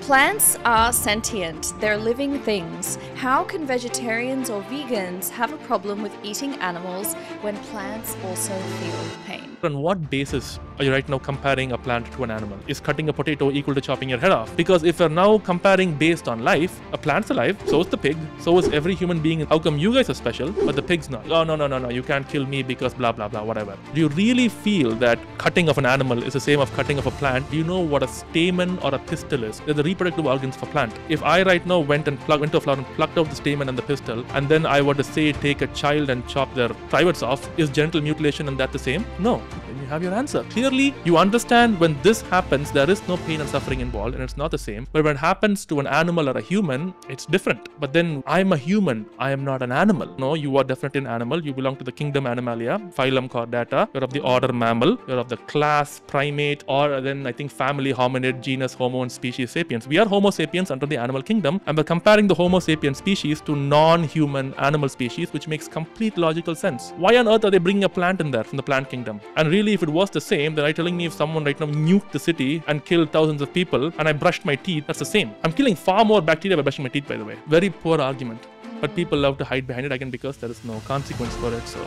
Plants are sentient, they're living things. How can vegetarians or vegans have a problem with eating animals when plants also feel pain? On what basis are you right now comparing a plant to an animal? Is cutting a potato equal to chopping your head off? Because if you're now comparing based on life, a plant's alive, so is the pig, so is every human being. How come you guys are special, but the pig's not? Oh, no, no, no, no, you can't kill me because blah, blah, blah, whatever. Do you really feel that cutting of an animal is the same of cutting of a plant? Do you know what a stamen or a pistil is? They're the reproductive organs for plant. If I right now went and plugged into a flower and plucked out the stamen and the pistil, and then I were to say take a child and chop their privates off, is genital mutilation and that the same? No. Then you have your answer. Clearly, you understand when this happens, there is no pain and suffering involved, and it's not the same. But when it happens to an animal or a human, it's different. But then I'm a human. I am not an animal. No, you are definitely an animal. You belong to the kingdom Animalia, phylum Chordata. You're of the order mammal. You're of the class primate, or then I think family hominid, genus Homo, and species sapiens. We are Homo sapiens under the animal kingdom, and we're comparing the Homo sapiens species to non-human animal species, which makes complete logical sense. Why on earth are they bringing a plant in there from the plant kingdom? And really, if it was the same, then are you telling me if someone right now nuked the city and killed thousands of people, and I brushed my teeth, that's the same. I'm killing far more bacteria by brushing my teeth, by the way. Very poor argument. But people love to hide behind it again because there is no consequence for it. So